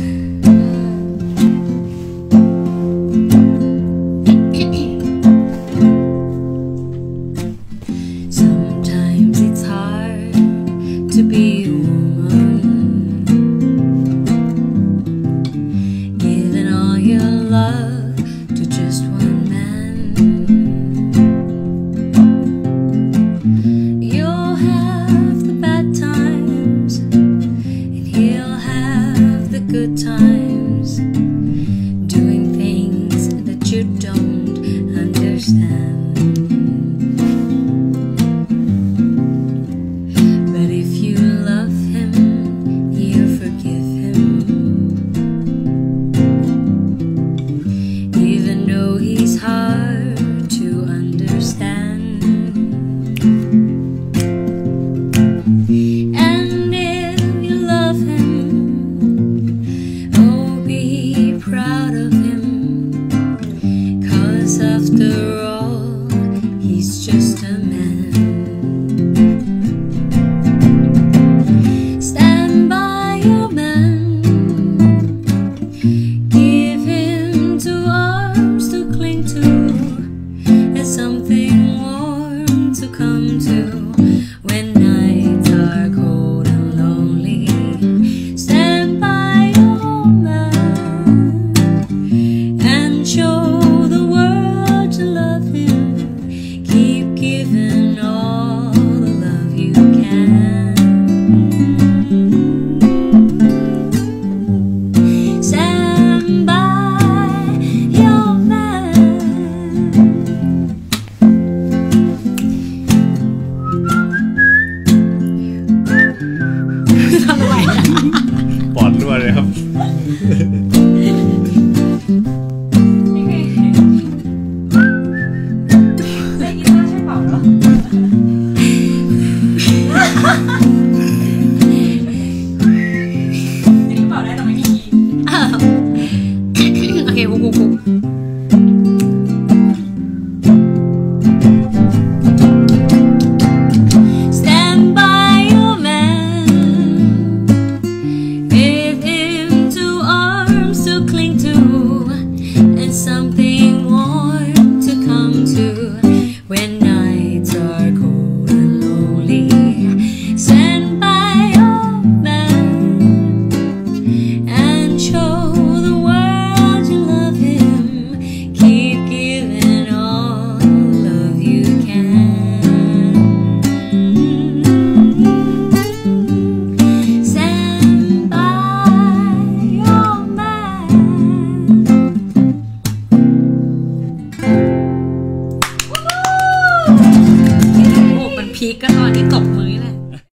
うん。something warm to come to. ปอนด้วยเลยครับโอเคโอเค พีกก็ตอนที่ตบมือ